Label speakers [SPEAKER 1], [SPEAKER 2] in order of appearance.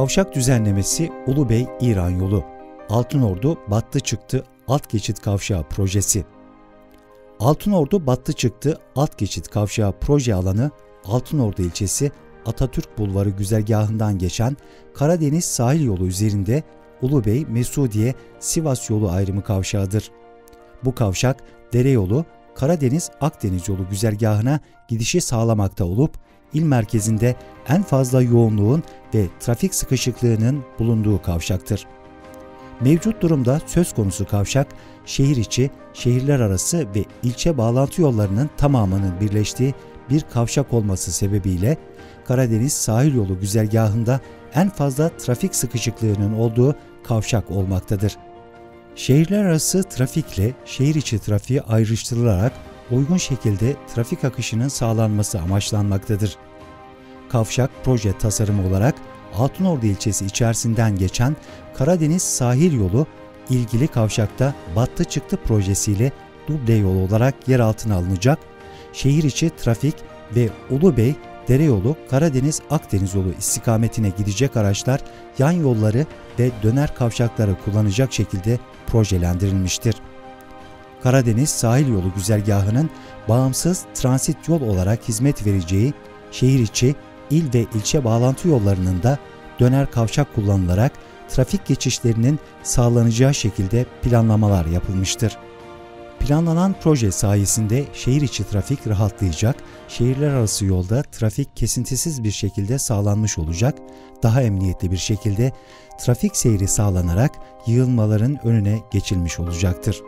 [SPEAKER 1] Kavşak düzenlemesi Ulubey İran yolu. Altınordu battı çıktı alt geçit kavşağı projesi. Altınordu battı çıktı alt geçit kavşağı proje alanı Altınordu ilçesi Atatürk Bulvarı güzergahından geçen Karadeniz sahil yolu üzerinde Ulubey Mesudiye Sivas yolu ayrımı kavşağıdır. Bu kavşak dere yolu Karadeniz Akdeniz yolu güzergahına gidişi sağlamakta olup il merkezinde en fazla yoğunluğun ve trafik sıkışıklığının bulunduğu kavşaktır. Mevcut durumda söz konusu kavşak, şehir içi, şehirler arası ve ilçe bağlantı yollarının tamamının birleştiği bir kavşak olması sebebiyle Karadeniz sahil yolu güzergahında en fazla trafik sıkışıklığının olduğu kavşak olmaktadır. Şehirler arası trafikle şehir içi trafiği ayrıştırılarak uygun şekilde trafik akışının sağlanması amaçlanmaktadır. Kavşak proje tasarımı olarak Altınordu ilçesi içerisinden geçen Karadeniz sahil yolu ilgili kavşakta battı çıktı projesiyle duble yol olarak yer altına alınacak, şehir içi trafik ve Ulubey dere yolu Karadeniz Akdeniz yolu istikametine gidecek araçlar yan yolları ve döner kavşakları kullanacak şekilde projelendirilmiştir. Karadeniz sahil yolu güzergahının bağımsız transit yol olarak hizmet vereceği şehir içi, il ve ilçe bağlantı yollarının da döner kavşak kullanılarak trafik geçişlerinin sağlanacağı şekilde planlamalar yapılmıştır. Planlanan proje sayesinde şehir içi trafik rahatlayacak, şehirler arası yolda trafik kesintisiz bir şekilde sağlanmış olacak, daha emniyetli bir şekilde trafik seyri sağlanarak yığılmaların önüne geçilmiş olacaktır.